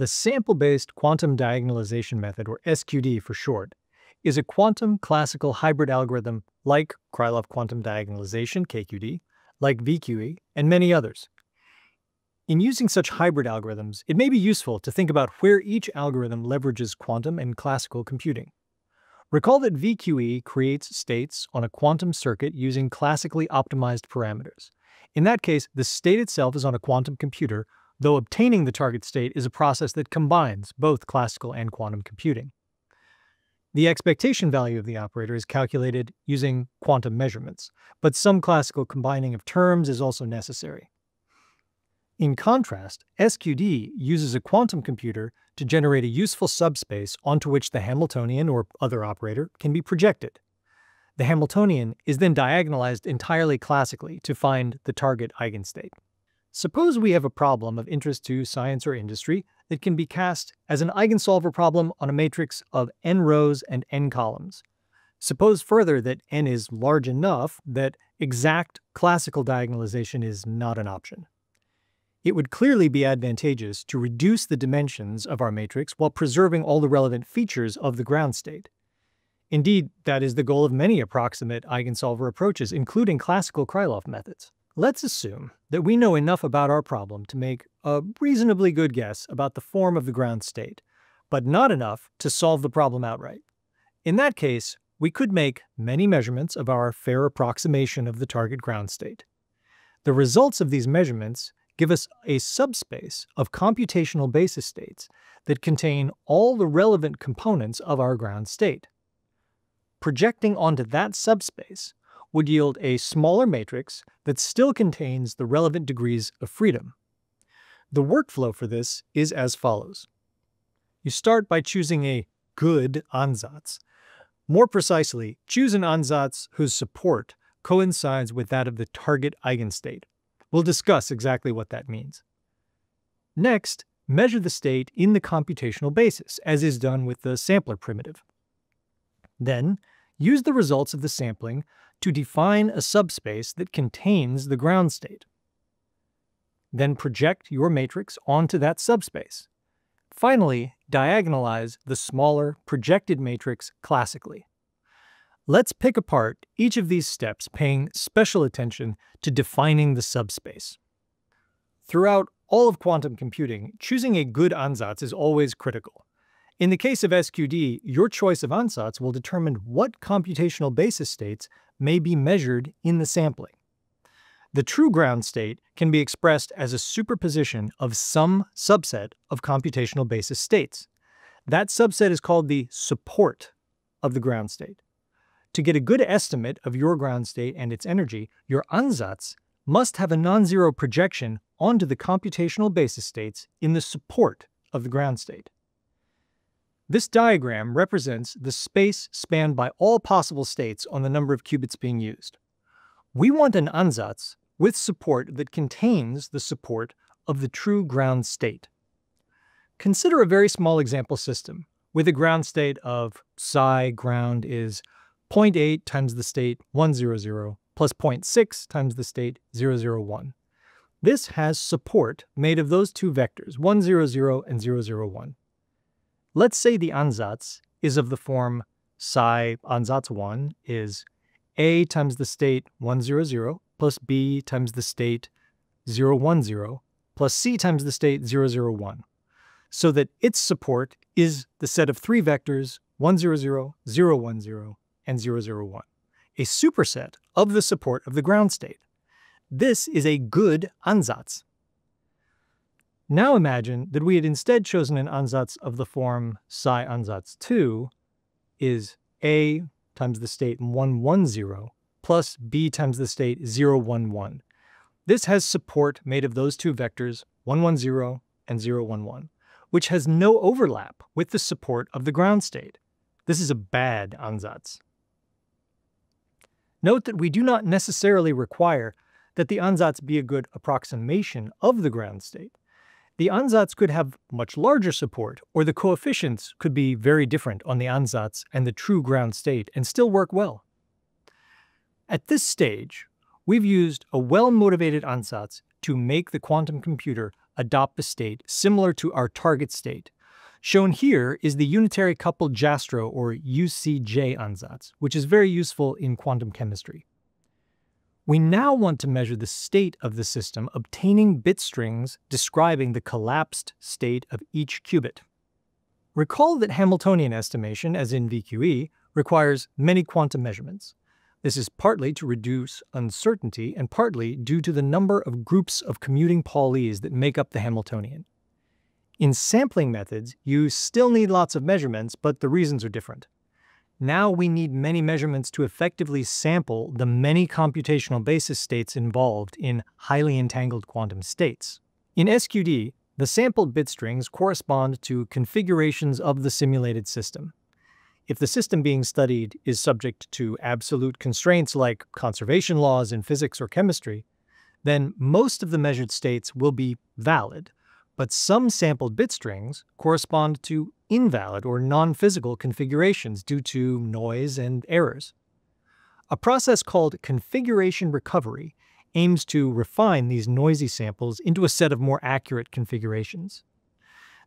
The sample-based quantum diagonalization method, or SQD for short, is a quantum classical hybrid algorithm like Krylov quantum diagonalization, KQD, like VQE, and many others. In using such hybrid algorithms, it may be useful to think about where each algorithm leverages quantum and classical computing. Recall that VQE creates states on a quantum circuit using classically optimized parameters. In that case, the state itself is on a quantum computer, though obtaining the target state is a process that combines both classical and quantum computing. The expectation value of the operator is calculated using quantum measurements, but some classical combining of terms is also necessary. In contrast, SQD uses a quantum computer to generate a useful subspace onto which the Hamiltonian or other operator can be projected. The Hamiltonian is then diagonalized entirely classically to find the target eigenstate. Suppose we have a problem of interest to science or industry that can be cast as an eigensolver problem on a matrix of n rows and n columns. Suppose further that n is large enough that exact classical diagonalization is not an option. It would clearly be advantageous to reduce the dimensions of our matrix while preserving all the relevant features of the ground state. Indeed, that is the goal of many approximate eigensolver approaches, including classical Krylov methods. Let's assume that we know enough about our problem to make a reasonably good guess about the form of the ground state, but not enough to solve the problem outright. In that case, we could make many measurements of our fair approximation of the target ground state. The results of these measurements give us a subspace of computational basis states that contain all the relevant components of our ground state. Projecting onto that subspace would yield a smaller matrix that still contains the relevant degrees of freedom. The workflow for this is as follows. You start by choosing a good ansatz. More precisely, choose an ansatz whose support coincides with that of the target eigenstate. We'll discuss exactly what that means. Next, measure the state in the computational basis, as is done with the sampler primitive. Then, use the results of the sampling to define a subspace that contains the ground state. Then project your matrix onto that subspace. Finally, diagonalize the smaller projected matrix classically. Let's pick apart each of these steps paying special attention to defining the subspace. Throughout all of quantum computing, choosing a good ansatz is always critical. In the case of SQD, your choice of ansatz will determine what computational basis states may be measured in the sampling. The true ground state can be expressed as a superposition of some subset of computational basis states. That subset is called the support of the ground state. To get a good estimate of your ground state and its energy, your ansatz must have a non-zero projection onto the computational basis states in the support of the ground state. This diagram represents the space spanned by all possible states on the number of qubits being used. We want an ansatz with support that contains the support of the true ground state. Consider a very small example system with a ground state of psi ground is 0.8 times the state 100 plus 0.6 times the state 001. This has support made of those two vectors, 100 and 001. Let's say the ansatz is of the form psi ansatz 1 is a times the state 100 plus b times the state 010 plus c times the state 001, so that its support is the set of three vectors 100, 010, and 001, a superset of the support of the ground state. This is a good ansatz. Now imagine that we had instead chosen an ansatz of the form psi ansatz 2 is a times the state 110 plus b times the state 011. This has support made of those two vectors 110 and 011, which has no overlap with the support of the ground state. This is a bad ansatz. Note that we do not necessarily require that the ansatz be a good approximation of the ground state the ansatz could have much larger support, or the coefficients could be very different on the ansatz and the true ground state and still work well. At this stage, we've used a well-motivated ansatz to make the quantum computer adopt a state similar to our target state. Shown here is the unitary coupled Jastrow or UCJ ansatz, which is very useful in quantum chemistry. We now want to measure the state of the system, obtaining bit strings describing the collapsed state of each qubit. Recall that Hamiltonian estimation, as in VQE, requires many quantum measurements. This is partly to reduce uncertainty and partly due to the number of groups of commuting Paulis that make up the Hamiltonian. In sampling methods, you still need lots of measurements, but the reasons are different. Now we need many measurements to effectively sample the many computational basis states involved in highly entangled quantum states. In SQD, the sampled bit strings correspond to configurations of the simulated system. If the system being studied is subject to absolute constraints like conservation laws in physics or chemistry, then most of the measured states will be valid, but some sampled bit strings correspond to invalid or non-physical configurations due to noise and errors. A process called configuration recovery aims to refine these noisy samples into a set of more accurate configurations.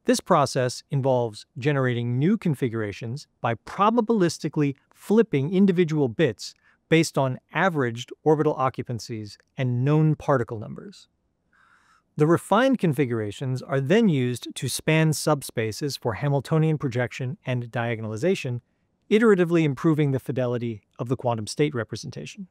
This process involves generating new configurations by probabilistically flipping individual bits based on averaged orbital occupancies and known particle numbers. The refined configurations are then used to span subspaces for Hamiltonian projection and diagonalization, iteratively improving the fidelity of the quantum state representation.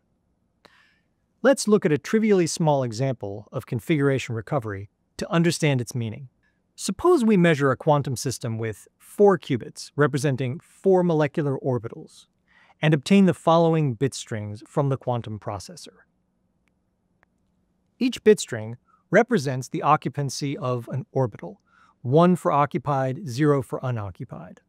Let's look at a trivially small example of configuration recovery to understand its meaning. Suppose we measure a quantum system with four qubits, representing four molecular orbitals, and obtain the following bit strings from the quantum processor. Each bit string represents the occupancy of an orbital, 1 for occupied, 0 for unoccupied.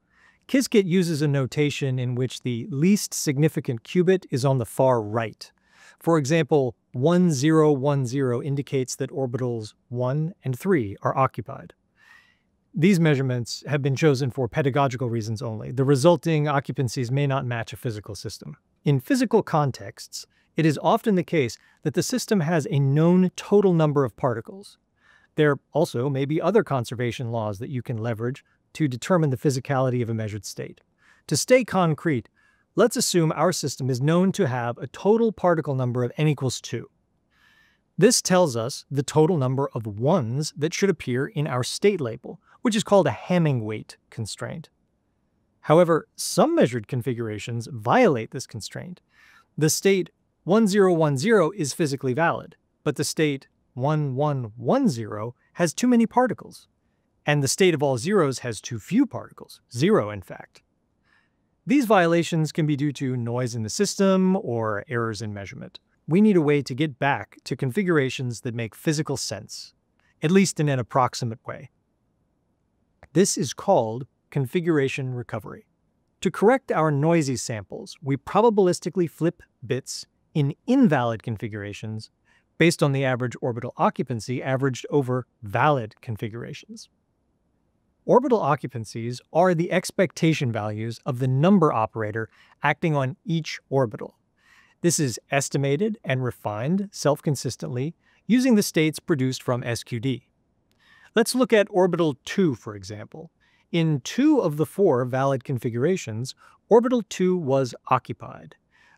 Qiskit uses a notation in which the least significant qubit is on the far right. For example, 1010 indicates that orbitals 1 and 3 are occupied. These measurements have been chosen for pedagogical reasons only. The resulting occupancies may not match a physical system. In physical contexts, it is often the case that the system has a known total number of particles. There also may be other conservation laws that you can leverage to determine the physicality of a measured state. To stay concrete, let's assume our system is known to have a total particle number of n equals 2. This tells us the total number of ones that should appear in our state label, which is called a Hamming weight constraint. However, some measured configurations violate this constraint. The state 1010 is physically valid, but the state 1110 has too many particles, and the state of all zeros has too few particles, zero in fact. These violations can be due to noise in the system or errors in measurement. We need a way to get back to configurations that make physical sense, at least in an approximate way. This is called configuration recovery. To correct our noisy samples, we probabilistically flip bits in invalid configurations based on the average orbital occupancy averaged over valid configurations. Orbital occupancies are the expectation values of the number operator acting on each orbital. This is estimated and refined self-consistently using the states produced from SQD. Let's look at orbital 2, for example. In two of the four valid configurations, orbital 2 was occupied.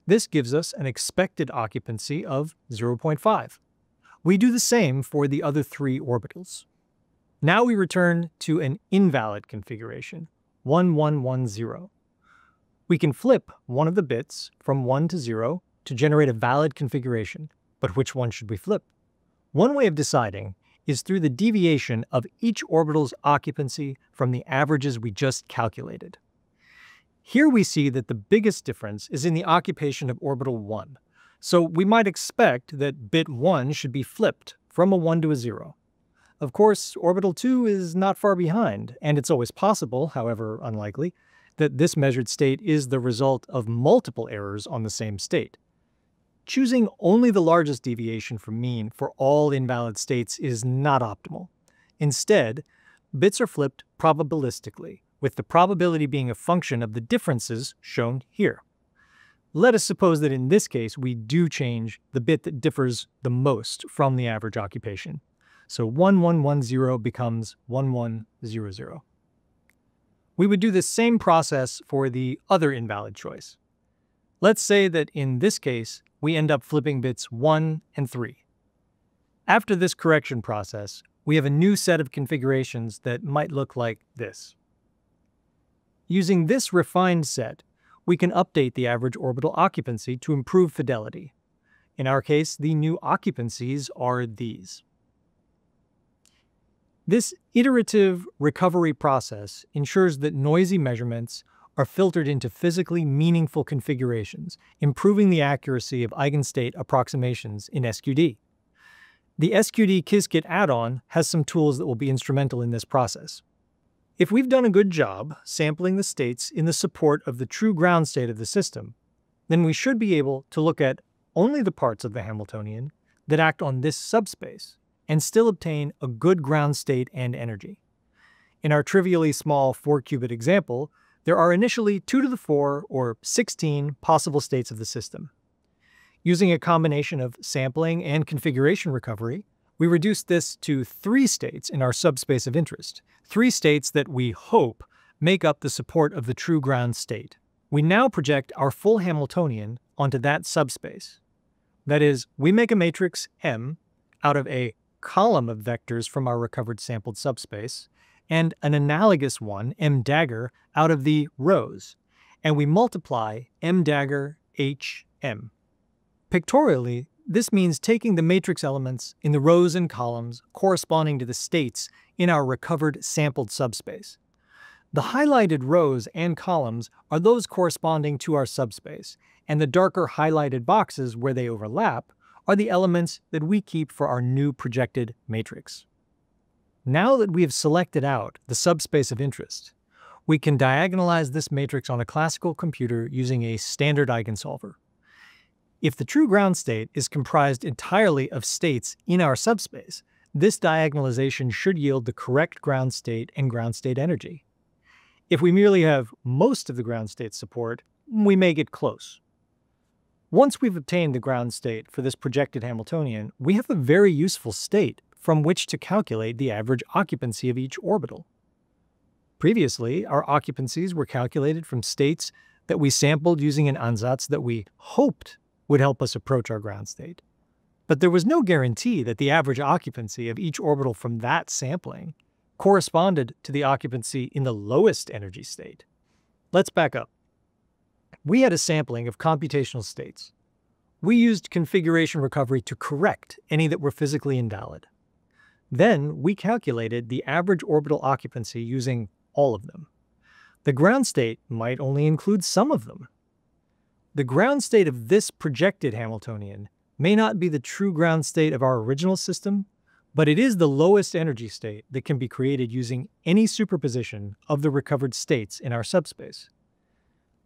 This gives us an expected occupancy of 0.5. We do the same for the other three orbitals. Now we return to an invalid configuration, 1110. We can flip one of the bits from 1 to 0 to generate a valid configuration, but which one should we flip? One way of deciding is through the deviation of each orbital's occupancy from the averages we just calculated. Here we see that the biggest difference is in the occupation of orbital 1, so we might expect that bit 1 should be flipped from a 1 to a 0. Of course, orbital 2 is not far behind, and it's always possible, however unlikely, that this measured state is the result of multiple errors on the same state. Choosing only the largest deviation from mean for all invalid states is not optimal. Instead, bits are flipped probabilistically, with the probability being a function of the differences shown here. Let us suppose that in this case we do change the bit that differs the most from the average occupation. So 1110 becomes 1100. We would do the same process for the other invalid choice. Let's say that in this case, we end up flipping bits 1 and 3. After this correction process, we have a new set of configurations that might look like this. Using this refined set, we can update the average orbital occupancy to improve fidelity. In our case, the new occupancies are these. This iterative recovery process ensures that noisy measurements are filtered into physically meaningful configurations, improving the accuracy of eigenstate approximations in SQD. The SQD Qiskit add-on has some tools that will be instrumental in this process. If we've done a good job sampling the states in the support of the true ground state of the system, then we should be able to look at only the parts of the Hamiltonian that act on this subspace and still obtain a good ground state and energy. In our trivially small 4-qubit example, there are initially 2 to the 4 or 16 possible states of the system. Using a combination of sampling and configuration recovery, we reduce this to three states in our subspace of interest, three states that we hope make up the support of the true ground state. We now project our full Hamiltonian onto that subspace. That is, we make a matrix M out of a column of vectors from our recovered sampled subspace, and an analogous one, M dagger, out of the rows, and we multiply M dagger H M. Pictorially, this means taking the matrix elements in the rows and columns corresponding to the states in our recovered sampled subspace. The highlighted rows and columns are those corresponding to our subspace, and the darker highlighted boxes where they overlap are the elements that we keep for our new projected matrix. Now that we have selected out the subspace of interest, we can diagonalize this matrix on a classical computer using a standard eigensolver. If the true ground state is comprised entirely of states in our subspace, this diagonalization should yield the correct ground state and ground state energy. If we merely have most of the ground state support, we may get close. Once we've obtained the ground state for this projected Hamiltonian, we have a very useful state from which to calculate the average occupancy of each orbital. Previously, our occupancies were calculated from states that we sampled using an ansatz that we hoped would help us approach our ground state. But there was no guarantee that the average occupancy of each orbital from that sampling corresponded to the occupancy in the lowest energy state. Let's back up. We had a sampling of computational states. We used configuration recovery to correct any that were physically invalid. Then we calculated the average orbital occupancy using all of them. The ground state might only include some of them. The ground state of this projected Hamiltonian may not be the true ground state of our original system, but it is the lowest energy state that can be created using any superposition of the recovered states in our subspace.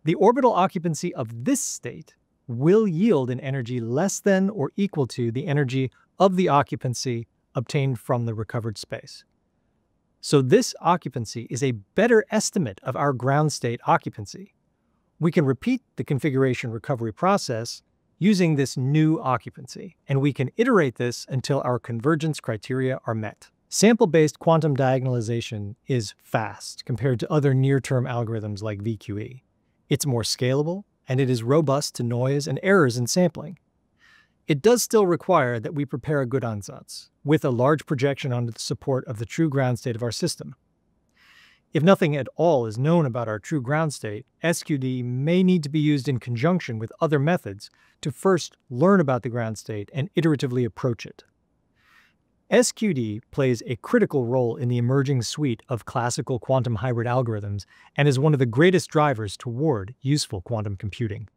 The orbital occupancy of this state will yield an energy less than or equal to the energy of the occupancy obtained from the recovered space. So this occupancy is a better estimate of our ground state occupancy, we can repeat the configuration recovery process using this new occupancy, and we can iterate this until our convergence criteria are met. Sample-based quantum diagonalization is fast compared to other near-term algorithms like VQE. It's more scalable, and it is robust to noise and errors in sampling. It does still require that we prepare a good ansatz, with a large projection onto the support of the true ground state of our system. If nothing at all is known about our true ground state, SQD may need to be used in conjunction with other methods to first learn about the ground state and iteratively approach it. SQD plays a critical role in the emerging suite of classical quantum hybrid algorithms and is one of the greatest drivers toward useful quantum computing.